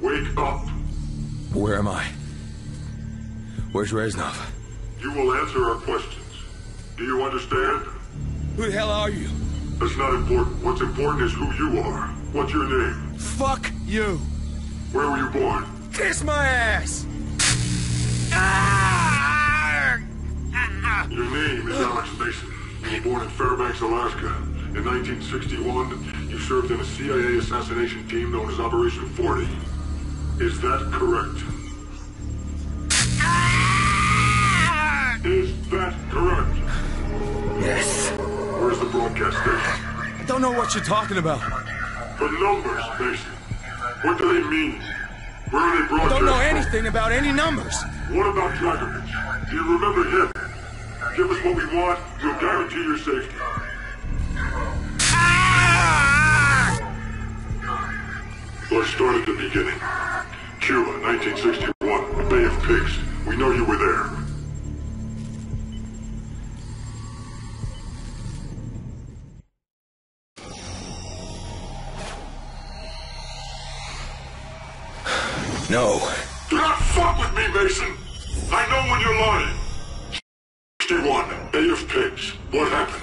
Wake up. Where am I? Where's Reznov? You will answer our questions. Do you understand? Who the hell are you? That's not important. What's important is who you are. What's your name? Fuck you! Where were you born? Kiss my ass! Ah! Your name is Alex Mason. You were born in Fairbanks, Alaska. In 1961, you served in a CIA assassination team known as Operation 40. Is that correct? Is that correct? Yes. Where's the broadcast station? I don't know what you're talking about. The numbers, Mason. What do they mean? Where are they I broadcast don't know anything about any numbers. What about Dragovich? Do you remember him? Give us what we want, we'll guarantee your safety. Ah! Let's start at the beginning. Cuba, 1961, Bay of Pigs. We know you were there. No. Do not fuck with me, Mason! I know when you're lying! 61, Bay of Pigs. What happened?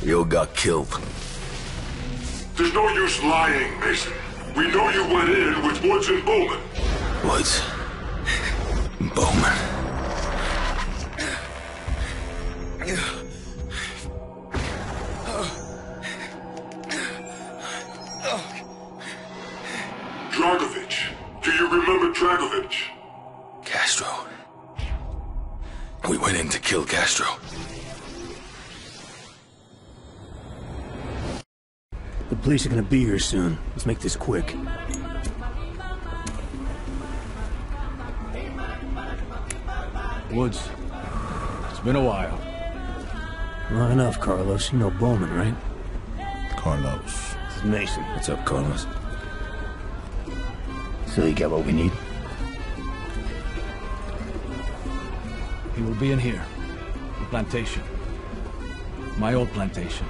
We all got killed. There's no use lying, Mason. We know you went in with Woods and Bowman. Woods. Bowman. Dragovich. Do you remember Dragovich? Castro. We went in to kill Castro. Police are gonna be here soon. Let's make this quick. Woods. It's been a while. Long enough, Carlos. You know Bowman, right? Carlos. This is Mason. What's up, Carlos? So you got what we need? He will be in here. The plantation. My old plantation.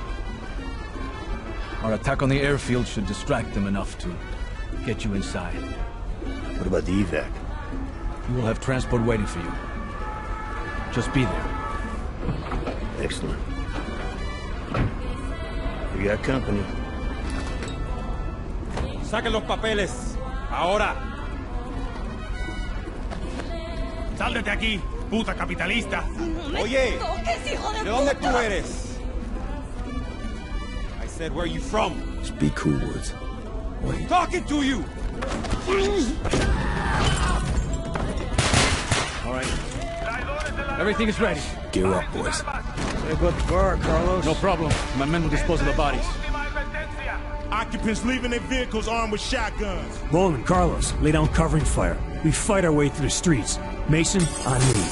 Our attack on the airfield should distract them enough to get you inside. What about the evac? You will have transport waiting for you. Just be there. Excellent. We got company. Saquen los papeles. Ahora. Sal de aquí, puta capitalista. Oye, toques, hijo de ¿de dónde puta! tú eres? I said, where are you from? Just be cool, Woods. Wait. Talking to you. All right. Everything is ready. Gear up, boys. Say good bar, Carlos. No problem. My men will dispose of the bodies. Occupants leaving their vehicles armed with shotguns. Bowman, Carlos, lay down covering fire. We fight our way through the streets. Mason, on me.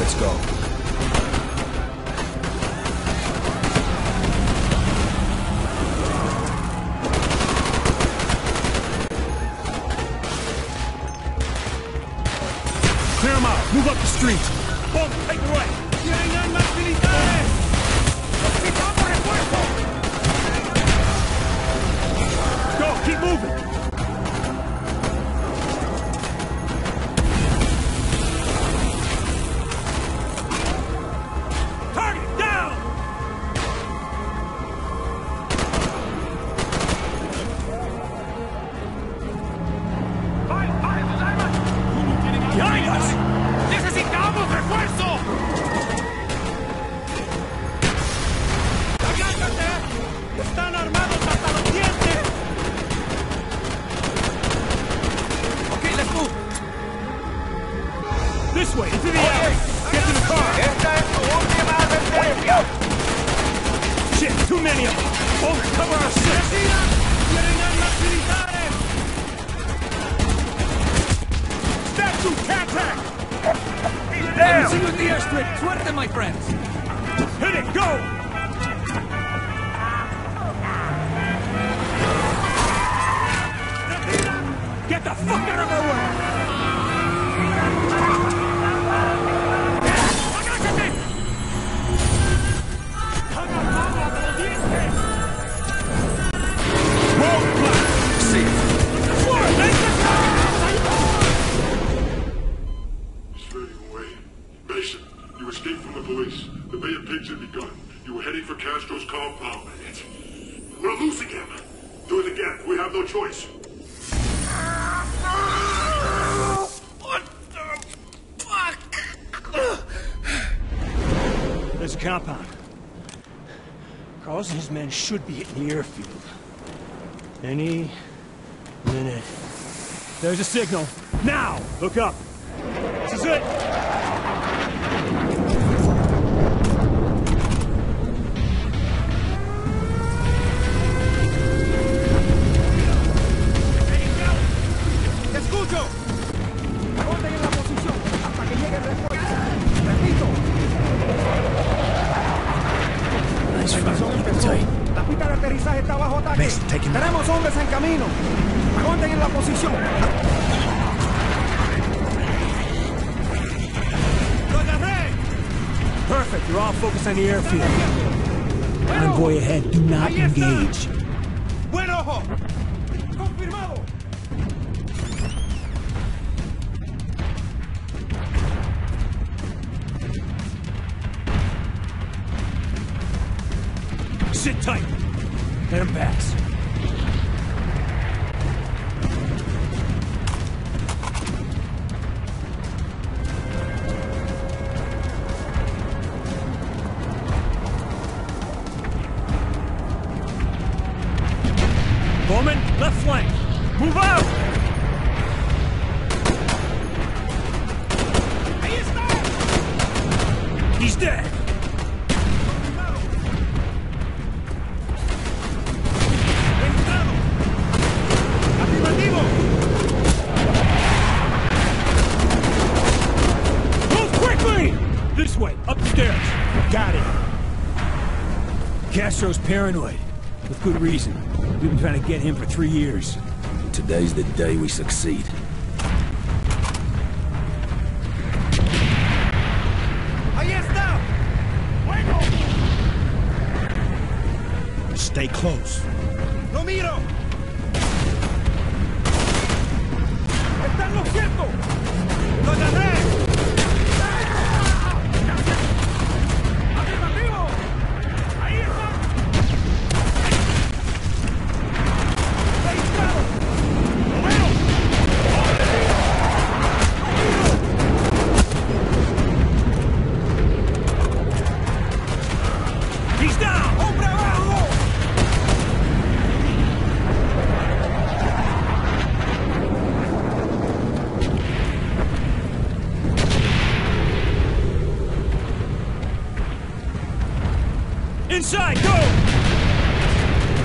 Let's go. Street. Bowman, take right. Many of them. Bowman, cover our shit. ¡Tienen armas militares! Statue, contact. Everything with the airstrip. Suerte, my friends. Hit it, go. Get the fuck out of our way. escape from the police. The Bay of Pigs had begun. You were heading for Castro's compound. We're losing him. Do it again. We have no choice. What the fuck? There's a compound. Carlos and his men should be in the airfield. Any minute. There's a signal. Now! Look up. This is it! Him out. Tenemos hombres en camino. Aguanten en la posición. ¡Lo agarré! Perfect. You're all focused on the airfield. Convoy ahead. Do not engage. ¡Buen ojo! ¡Confirmado! Sit tight. Let him pass. He's dead. Move quickly! This way, upstairs. Got it. Castro's paranoid. With good reason. We've been trying to get him for three years. Today's the day we succeed. Stay close. ¡Lo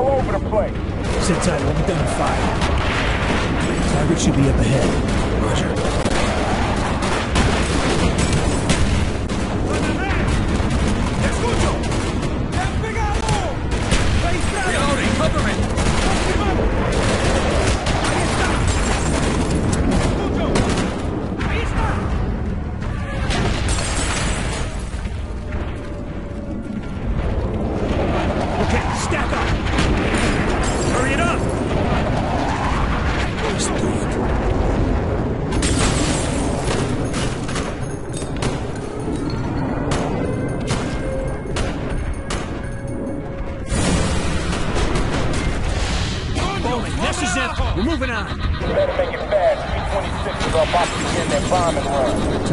all over the place. Sit tight, we'll be done in five. Target should be up ahead. Roger.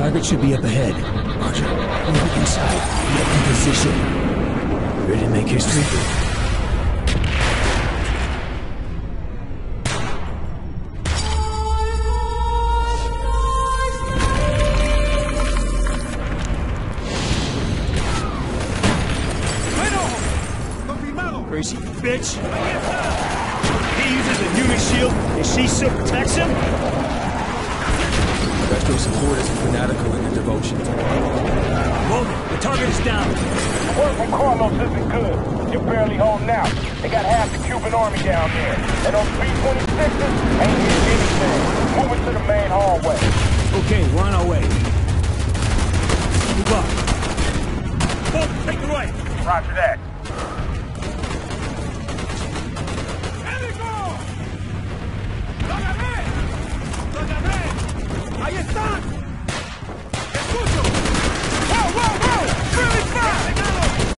Target should be up ahead. Roger. Move inside. Get in position. Ready to make history? Crazy bitch. He uses the human shield and she still protects him? Best Castro support is fanatical in their devotion to Roman, the target is down. The word from Carlos isn't good. You're barely holding out. They got half the Cuban army down there. And those B-26s ain't hitting anything. Moving to the main hallway. Okay, we're on our way. Move up. Bowman, take the right. Roger that.